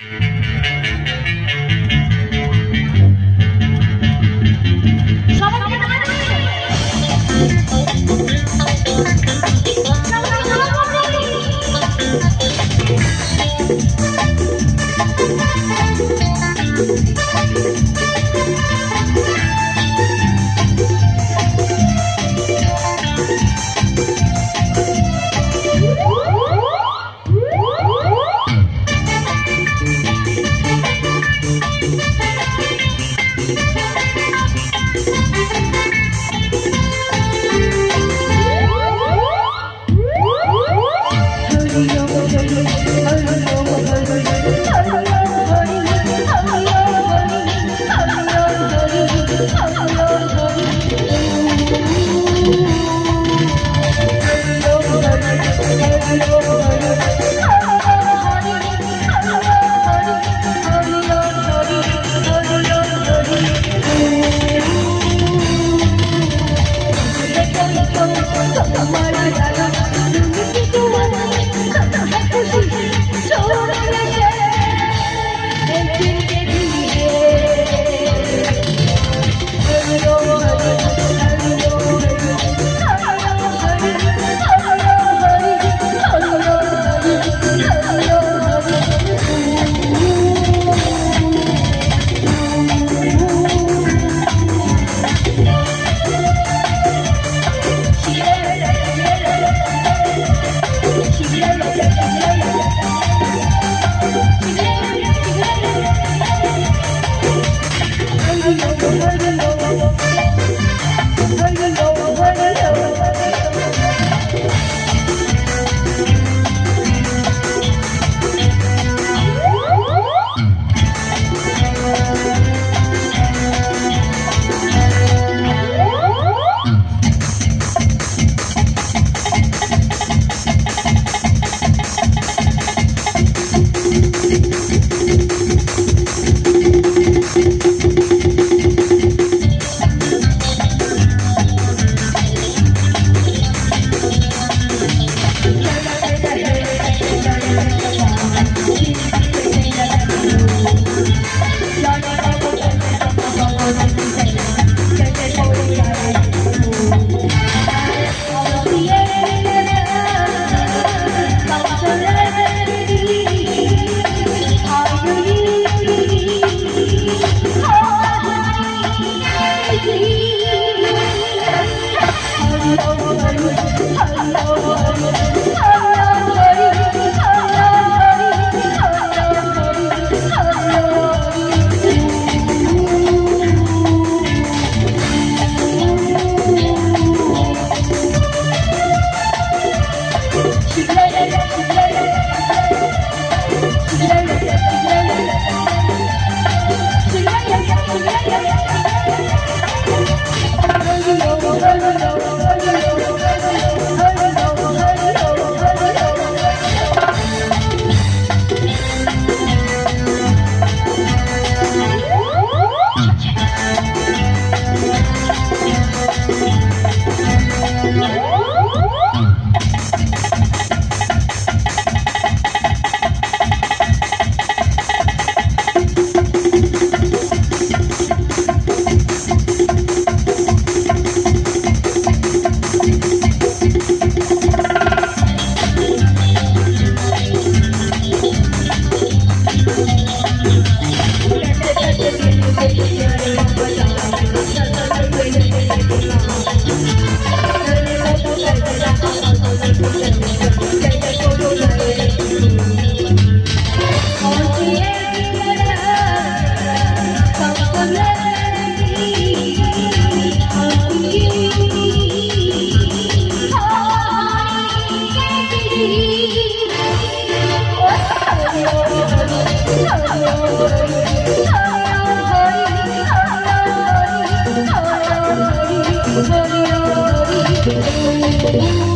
Mm-hmm. Hello,